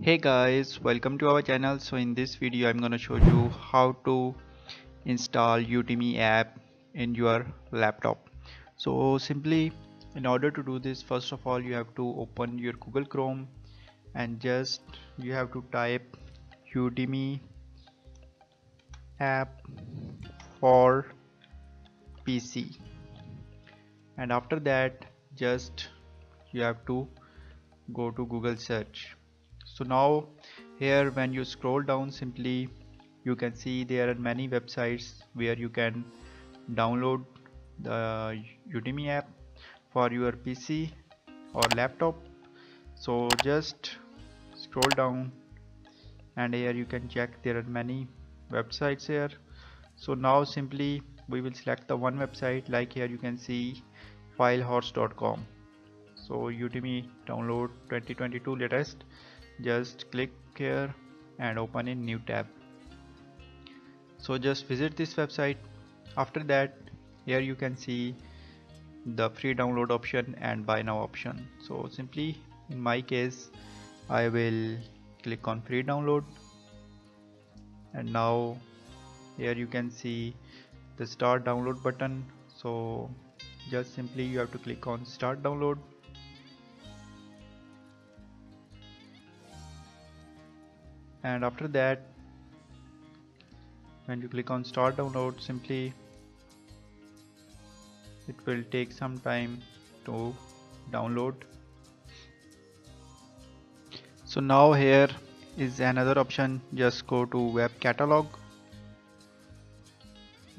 hey guys welcome to our channel. So in this video i'm gonna show you how to install udemy app in your laptop. So simply in order to do this first of all you have to open your google chrome and just you have to type udemy app for pc and after that just you have to go to google search so now here when you scroll down simply you can see there are many websites where you can download the Udemy app for your PC or laptop. So just scroll down and here you can check there are many websites here. So now simply we will select the one website like here you can see filehorse.com so udemy download 2022 latest just click here and open a new tab. So just visit this website. After that here you can see the free download option and buy now option. So simply in my case I will click on free download. And now here you can see the start download button. So just simply you have to click on start download and after that when you click on start download simply it will take some time to download. So now here is another option. Just go to web catalog.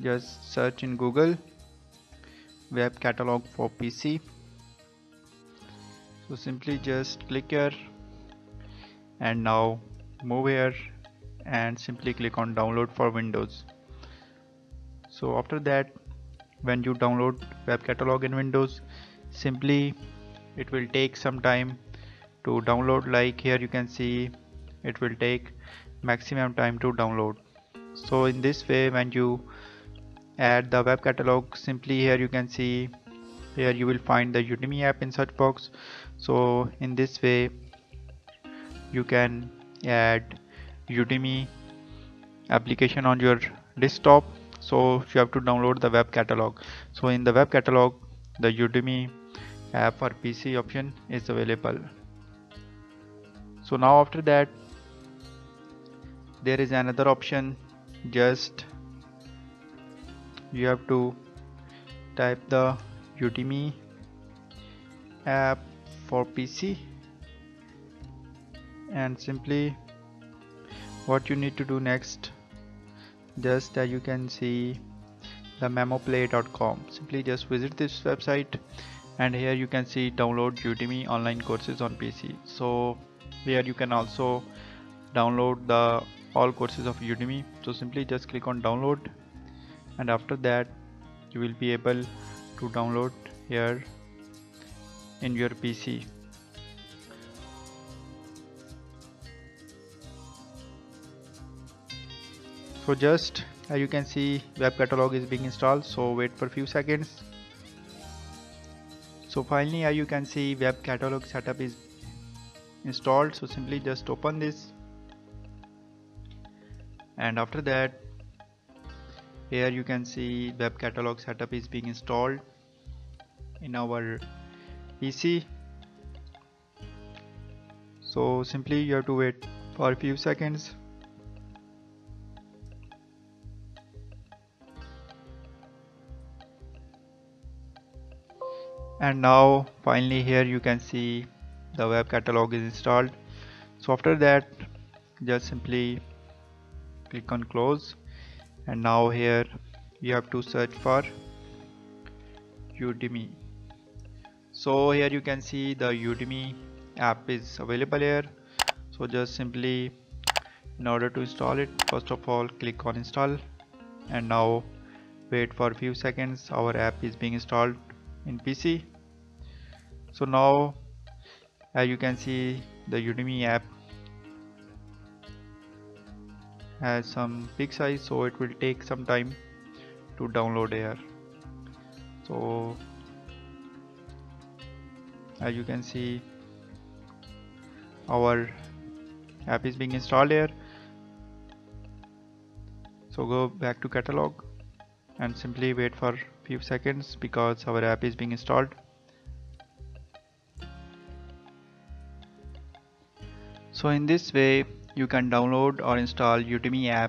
Just search in google web catalog for pc so simply just click here. And now move here and simply click on download for Windows. So after that when you download web catalog in Windows simply it will take some time to download. Like here you can see it will take maximum time to download. So in this way when you add the web catalog simply here you can see here you will find the Udemy app in search box. So in this way you can add Udemy application on your desktop. So you have to download the web catalog. So in the web catalog the Udemy app for PC option is available. So now after that there is another option. Just you have to type the Udemy app for PC and simply what you need to do next. Just as you can see the memuplay.com simply just visit this website and here you can see download Udemy online courses on PC so here you can also download the all courses of Udemy. So simply just click on download and after that you will be able to download here in your PC so just as you can see web catalog is being installed so wait for few seconds. So finally as you can see web catalog setup is installed so simply just open this. And after that here you can see web catalog setup is being installed in our PC so simply you have to wait for a few seconds and now finally here you can see the web catalog is installed. So after that just simply click on close. And now here you have to search for Udemy. So here you can see the Udemy app is available here. So just simply in order to install it first of all click on install. And now wait for a few seconds. Our app is being installed in PC so now as you can see the Udemy app has some big size so it will take some time to download here. So as you can see our app is being installed here. So go back to catalog and simply wait for few seconds because our app is being installed. So in this way you can download or install Udemy app